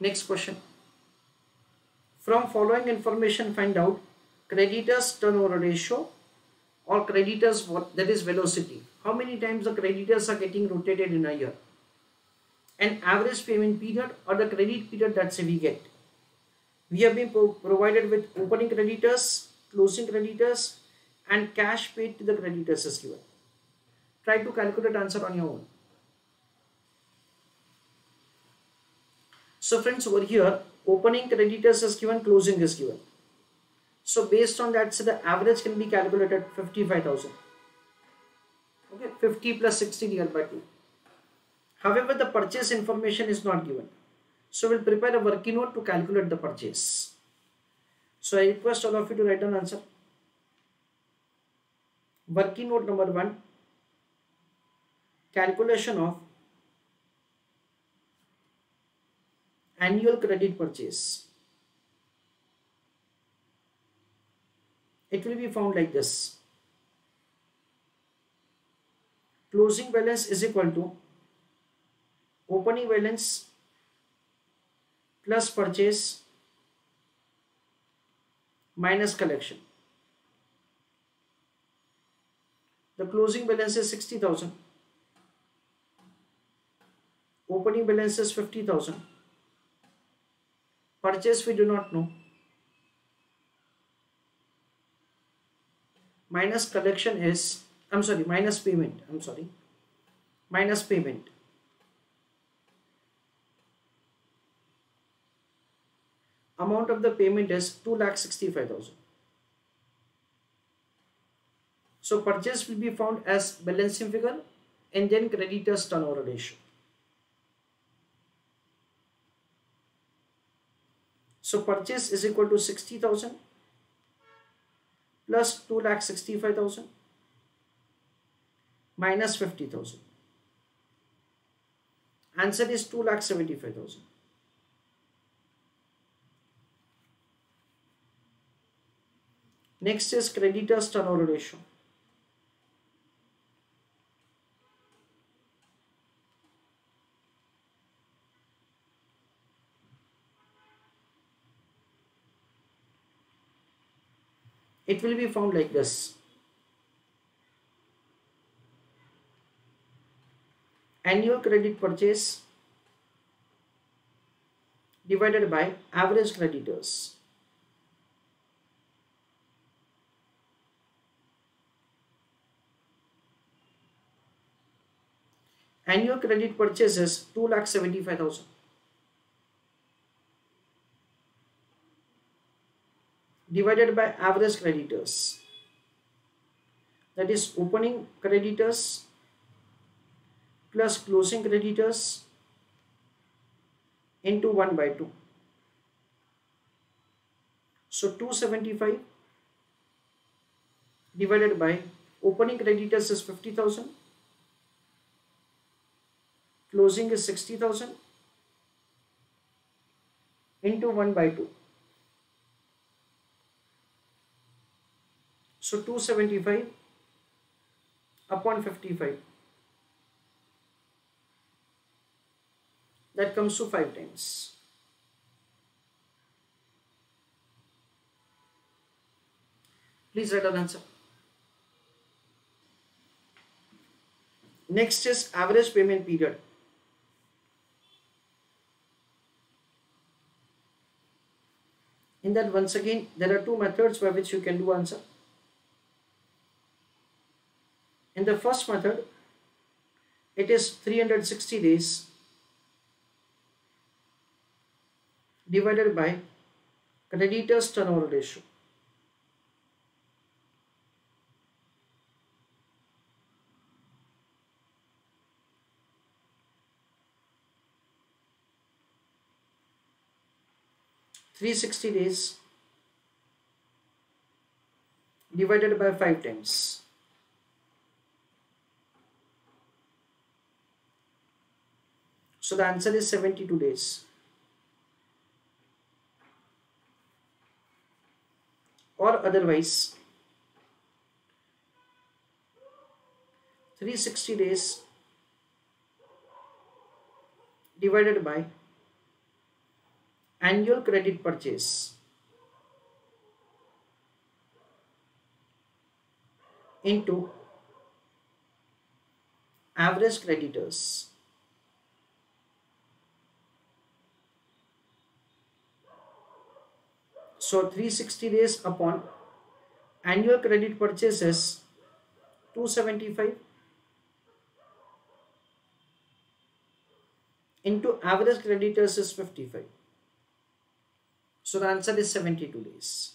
Next question. From following information find out creditors turnover ratio or creditors what that is velocity. How many times the creditors are getting rotated in a year? An average payment period or the credit period that say we get. We have been pro provided with opening creditors, closing creditors and cash paid to the creditors is given. Try to calculate answer on your own. So friends over here opening creditors is given, closing is given. So based on that, so the average can be calculated 55,000. Okay, 50 plus 60 divided by 2. However, the purchase information is not given. So we'll prepare a working note to calculate the purchase. So I request all of you to write down answer. Working note number one, calculation of annual credit purchase. It will be found like this. Closing balance is equal to opening balance plus purchase minus collection. The closing balance is 60,000. Opening balance is 50,000 purchase we do not know. Minus collection is I'm sorry minus payment I'm sorry. Minus payment. Amount of the payment is 2 lakh 65,000 so purchase will be found as balancing figure and then creditors turnover ratio So purchase is equal to 60,000 plus 2 lakh 65,000 minus 50,000. Answer is 2 lakh 75,000. Next is creditors turnover ratio. It will be found like this. Annual credit purchase divided by average creditors. Annual credit purchases 2 divided by average creditors. That is opening creditors plus closing creditors into 1 by 2 so 275 divided by opening creditors is 50000 closing is 60000 into 1 by 2 So 275 upon 55. That comes to 5 times. Please write an answer. Next is average payment period. In that once again there are two methods by which you can do answer. In the first method, it is 360 days divided by creditors turnover ratio. Three sixty days divided by five times. So the answer is 72 days. Or otherwise, 360 days divided by annual credit purchase into average creditors so 360 days upon annual credit purchases 275 into average creditors is 55 so the answer is 72 days.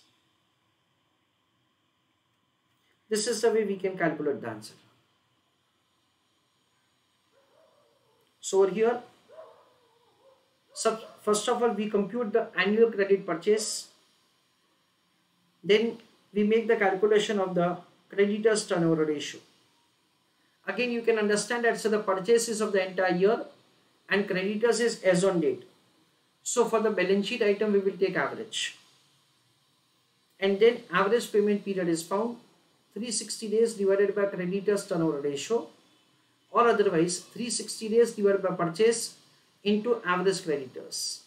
This is the way we can calculate the answer. So over here, first of all, we compute the annual credit purchase. Then we make the calculation of the creditors turnover ratio. Again, you can understand that so the purchases of the entire year and creditors is as on date. So for the balance sheet item, we will take average. And then average payment period is found 360 days divided by creditors turnover ratio or otherwise 360 days divided by purchase into average creditors.